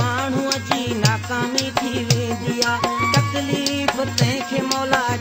ماڻهوءَ جي ناڪامي ٿي ويندي آهي. تڪليف تنهن کي مولا